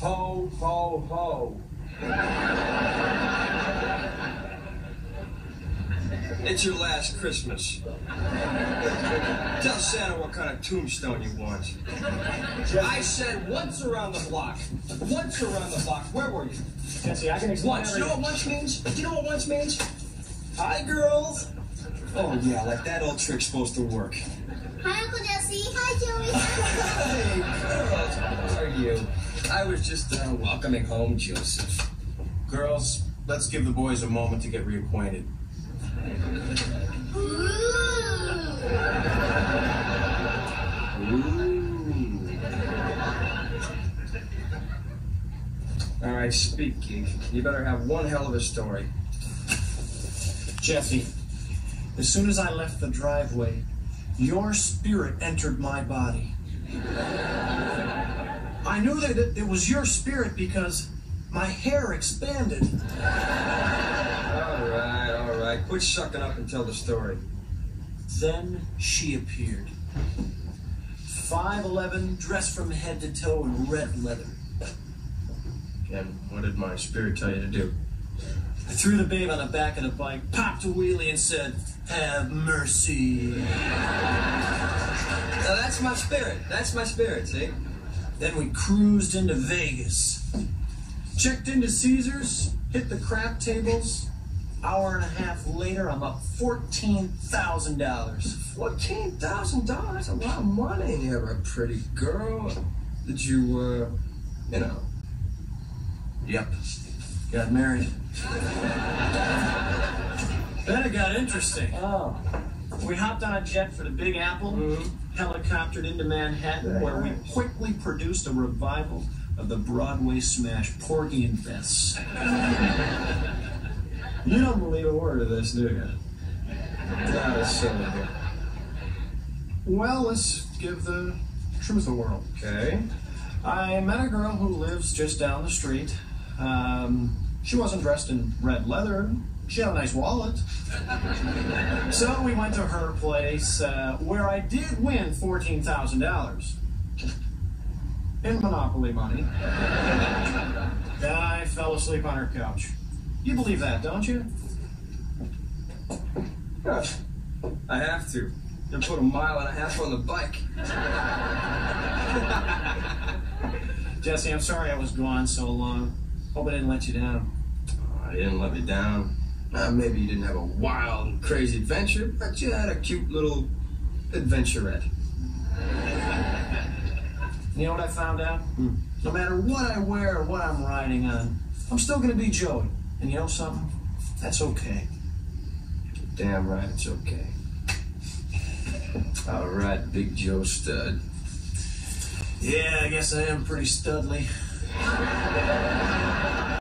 Ho, ho. Ho. It's your last Christmas. Tell Santa what kind of tombstone you want. I said once around the block. Once around the block. Where were you? Jesse, I can explain. Once. You know what once means? Do you know what once means? Hi, girls. Oh, yeah, like that old trick's supposed to work. Hi, Uncle Jesse. You? I was just uh, welcoming home Joseph. Girls, let's give the boys a moment to get reacquainted. Ooh. All right, speak, geek. You better have one hell of a story. Jesse, as soon as I left the driveway, your spirit entered my body. I knew that it, it was your spirit because my hair expanded. All right, all right. Quit sucking up and tell the story. Then she appeared. 5'11, dressed from head to toe in red leather. And what did my spirit tell you to do? I threw the babe on the back of the bike, popped a wheelie, and said, Have mercy. Now, that's my spirit. That's my spirit, see? Then we cruised into Vegas. Checked into Caesars, hit the crap tables. Hour and a half later, I'm up $14,000. $14,000? That's a lot of money. You're a pretty girl. Did you, uh, you know? Yep. Got married. then it got interesting. Oh. We hopped on a jet for the Big Apple, helicoptered into Manhattan, where we quickly produced a revival of the Broadway smash Porgy and Bess. you don't believe a word of this, do you? That is silly. Well, let's give the truth a whirl. Okay. I met a girl who lives just down the street. Um, she wasn't dressed in red leather. She had a nice wallet. so we went to her place, uh, where I did win $14,000 in Monopoly money. then I fell asleep on her couch. You believe that, don't you? I have to. You put a mile and a half on the bike. Jesse, I'm sorry I was gone so long. Hope I didn't let you down. Oh, I didn't let me down. Uh, maybe you didn't have a wild and crazy adventure, but you had a cute little adventurette. You know what I found out? No matter what I wear or what I'm riding on, I'm still gonna be Joey. And you know something? That's okay. Damn right, it's okay. All right, Big Joe Stud. Yeah, I guess I am pretty studly.